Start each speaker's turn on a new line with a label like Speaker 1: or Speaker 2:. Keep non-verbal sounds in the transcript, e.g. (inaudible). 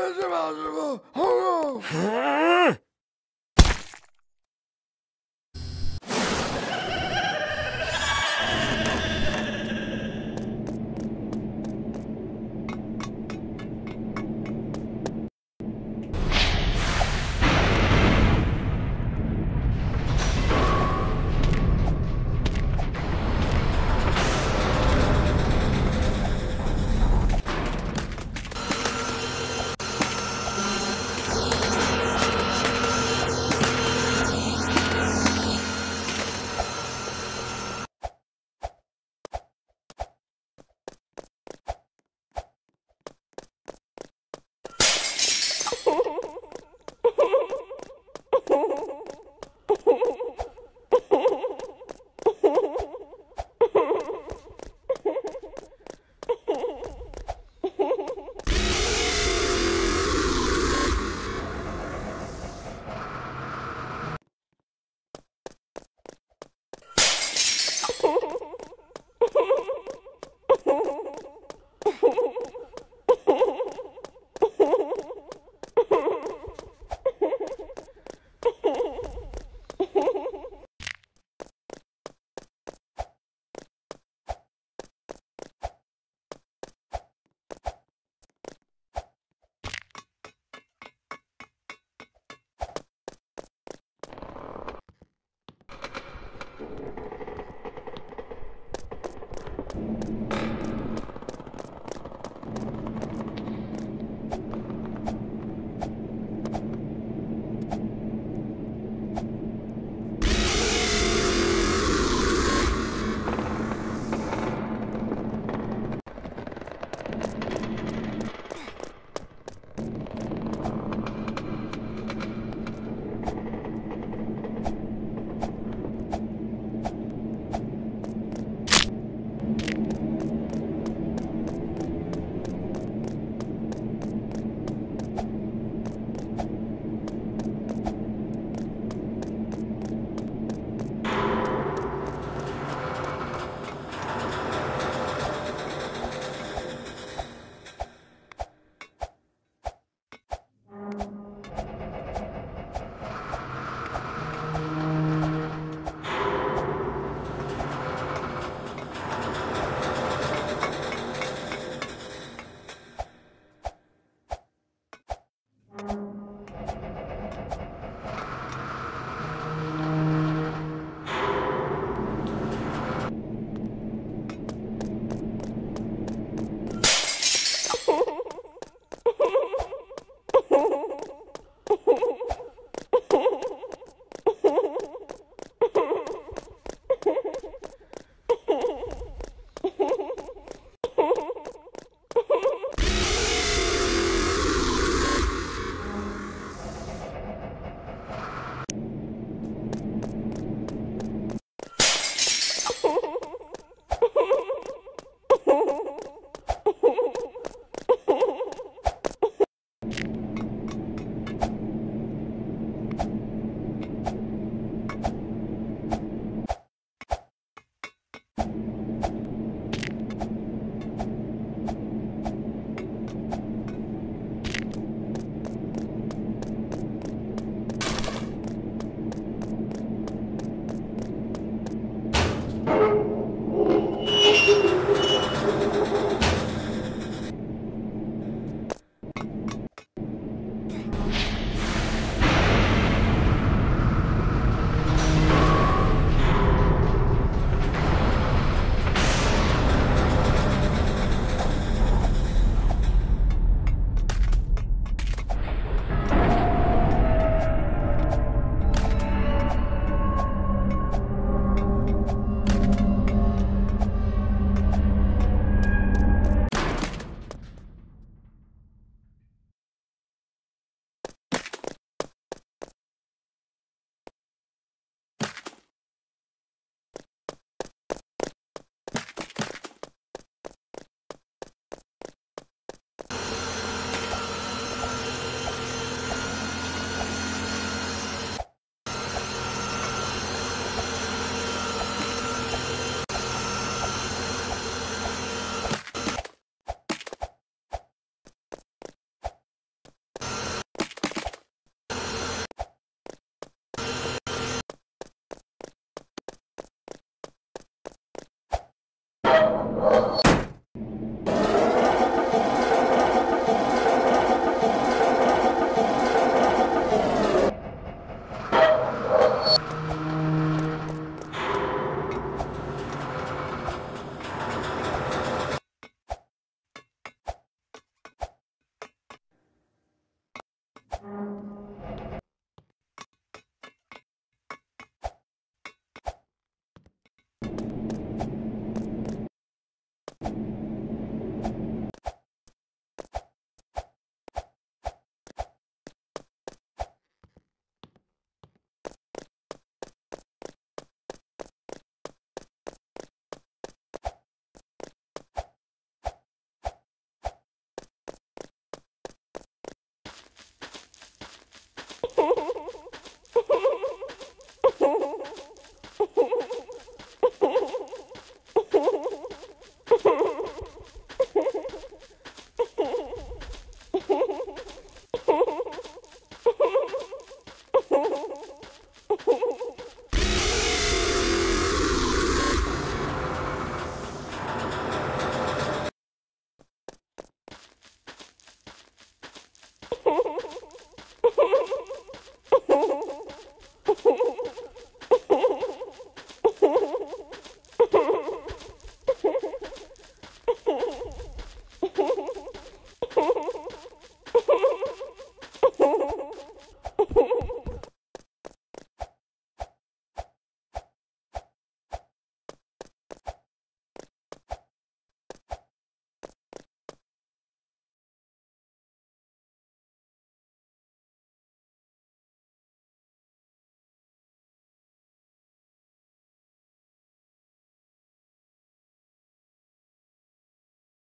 Speaker 1: Oh, Miserable. Hmm? Oh. (laughs)